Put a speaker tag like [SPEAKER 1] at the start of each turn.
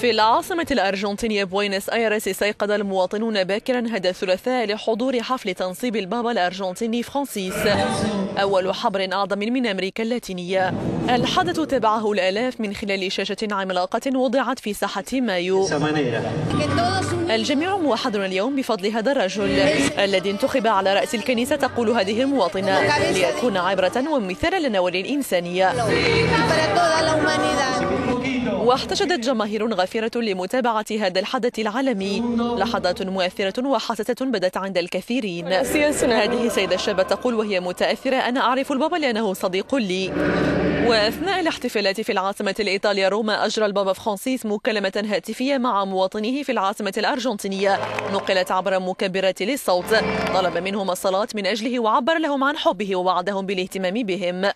[SPEAKER 1] في العاصمة الأرجنتينية بوينس آيرس استيقظ المواطنون باكرا هذا الثلاثاء لحضور حفل تنصيب البابا الأرجنتيني فرانسيس. أول حبر أعظم من أمريكا اللاتينية. الحدث تبعه الآلاف من خلال شاشة عملاقة وضعت في ساحة مايو. الجميع موحد اليوم بفضل هذا الرجل الذي انتخب على رأس الكنيسة تقول هذه المواطنة ليكون عبرة ومثالا لنا وللإنسانية واحتشدت جماهير غفيرة لمتابعة هذا الحدث العالمي. لحظات مؤثرة وحساسة بدت عند الكثيرين. هذه سيدة شابة تقول وهي متأثرة أنا أعرف البابا لأنه صديق لي. وأثناء الاحتفالات في العاصمة الإيطالية روما أجرى البابا فرانسيس مكالمة هاتفية مع مواطنيه في العاصمة الأرجنتينية. نقلت عبر مكبرات للصوت. طلب منهم الصلاة من أجله وعبر لهم عن حبه ووعدهم بالاهتمام بهم.